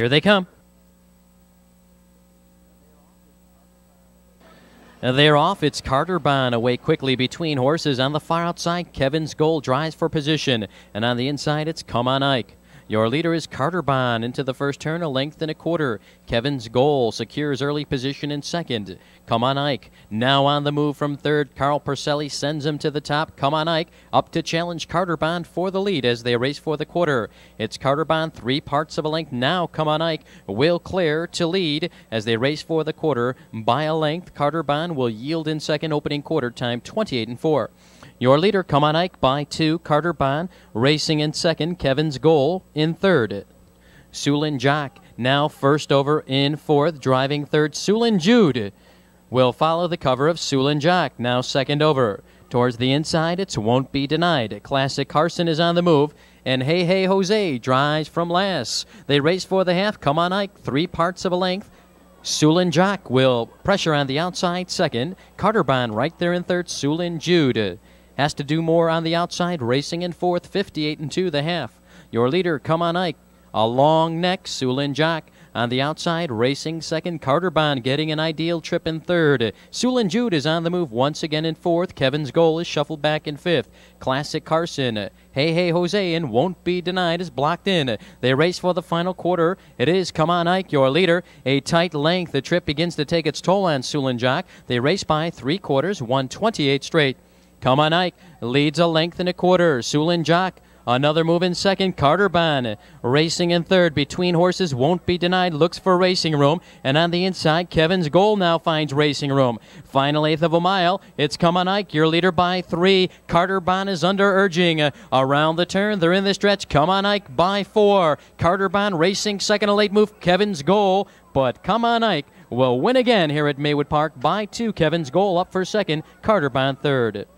Here they come. And they're off. It's Carter Bond away quickly between horses. On the far outside, Kevin's goal drives for position. And on the inside, it's Come On Ike. Your leader is Carter Bond into the first turn, a length and a quarter. Kevin's goal secures early position in second. Come on, Ike. Now on the move from third. Carl Porcelli sends him to the top. Come on, Ike. Up to challenge Carter Bond for the lead as they race for the quarter. It's Carter Bond, three parts of a length. Now, come on, Ike. Will clear to lead as they race for the quarter by a length. Carter Bond will yield in second, opening quarter time 28 and 4. Your leader, come on Ike, by two. Carter Bond racing in second. Kevin's goal in third. Sulin Jack now first over in fourth. Driving third, Sulin Jude will follow the cover of Sulin Jack. Now second over. Towards the inside, it's Won't Be Denied. Classic Carson is on the move. And Hey Hey Jose drives from last. They race for the half. Come on Ike, three parts of a length. Sulin Jack will pressure on the outside second. Carter Bond right there in third. Sulin Jude has to do more on the outside, racing in fourth, 58 and 2 the half. Your leader, Come On Ike, a long neck, Sulin Jack. On the outside, racing second, Carter Bond getting an ideal trip in third. Sulin Jude is on the move once again in fourth. Kevin's goal is shuffled back in fifth. Classic Carson, Hey Hey Jose, and Won't Be Denied is blocked in. They race for the final quarter. It is Come On Ike, your leader. A tight length. The trip begins to take its toll on Sulin Jack. They race by three quarters, 128 straight. Come on, Ike. Leads a length and a quarter. Sulin Jock. Another move in second. Carter Bond racing in third. Between horses won't be denied. Looks for racing room. And on the inside, Kevin's goal now finds racing room. Final eighth of a mile. It's Come on Ike. Your leader by three. Carter Bond is under urging. Around the turn. They're in the stretch. Come on Ike by four. Carter Bond racing second. A late move. Kevin's goal. But Come on Ike will win again here at Maywood Park by two. Kevin's goal up for second. Carter Bond third.